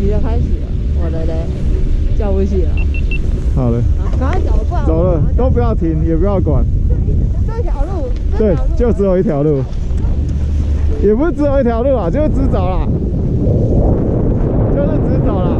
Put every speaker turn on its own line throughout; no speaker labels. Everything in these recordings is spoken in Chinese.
你的开始了，我的嘞，叫不起了。
好了，
啊，赶快走，不然
走了，都不要停，也不要管。
这条路，这
对，就只有一条路，也不是只有一条路啊，就是直走啦，就是直走啦。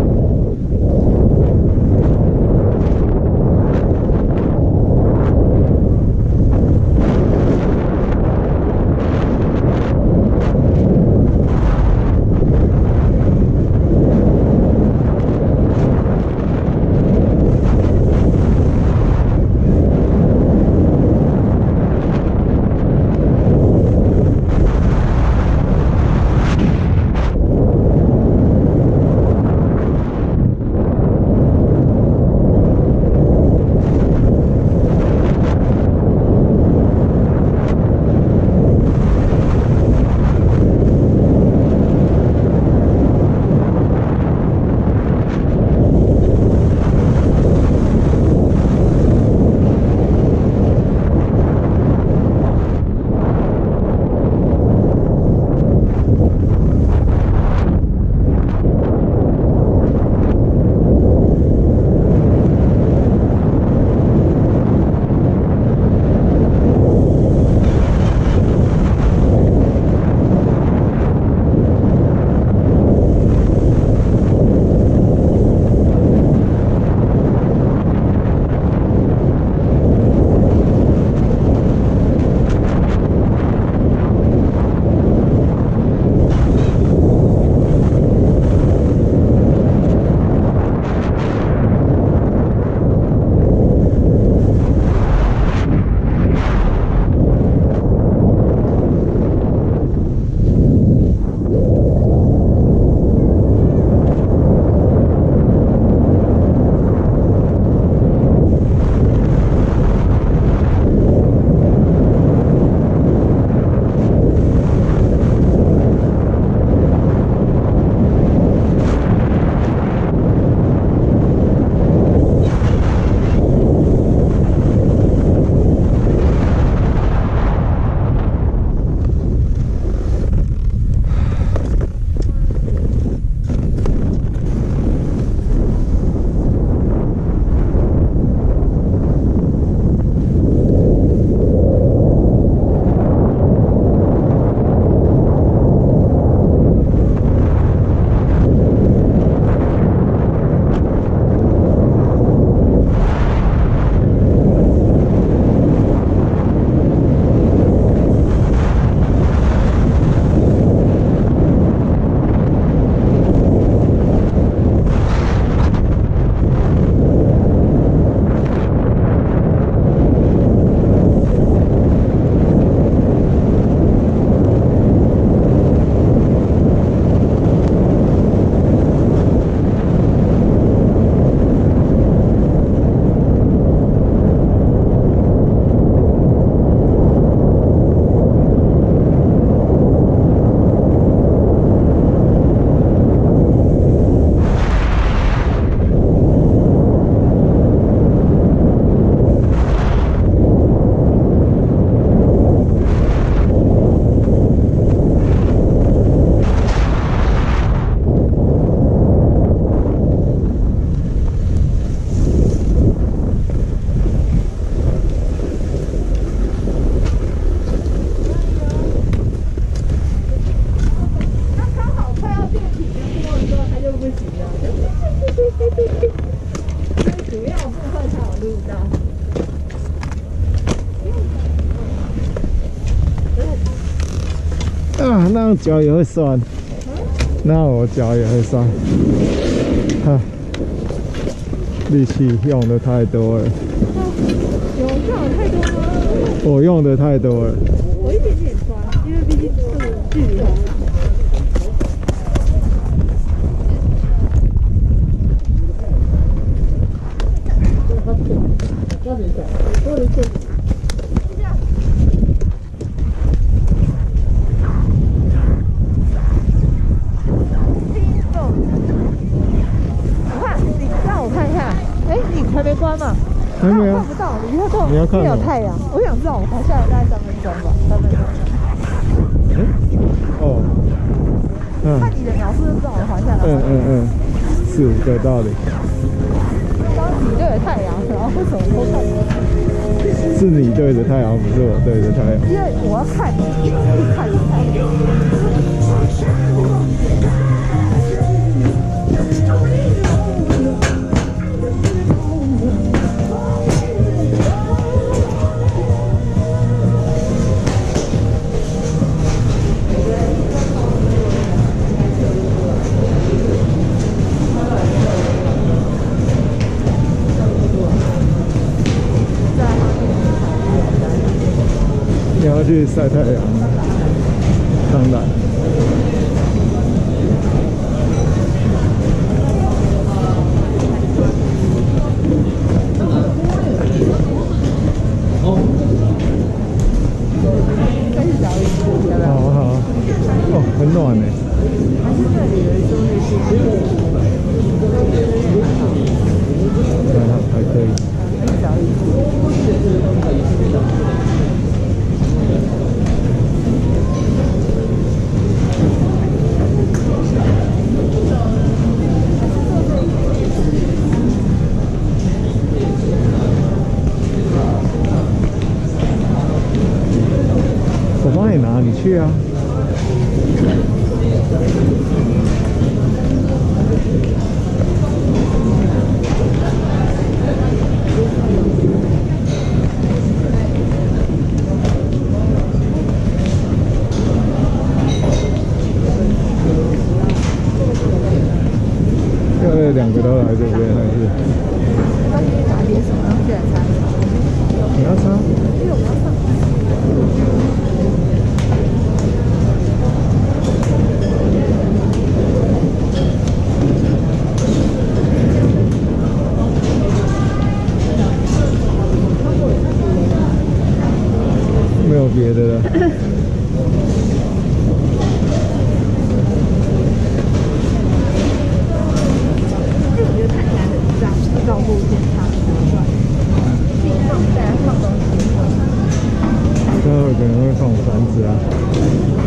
主要部分才有录到。
啊，那样脚也会酸，那我脚也会酸，哈，力气用的太多了，
有这样太多吗？
我用的太多了。
我一点点酸，因为毕竟这个距离很长。我看你让我看一下，哎，你还没关嘛？
还没有
看不到，你要看，
你要看什么
有太阳。我想知道，我滑下来大概三分钟吧，三分钟。
嗯哦，嗯
看你的描述就知道我滑下来。
嗯嗯嗯，是，有道理。
当？你对着太阳，然后为什么都看？
是你对着太阳，不是我对着太阳。
因为我要看，看太阳。
去晒太阳？当然。
再去找一次，要不要？
好。哦，很暖呢。
还
可以。我帮你拿，你去啊。要两个都来这边还是？
你要擦？
有实的
觉了，待会可
能放不上去。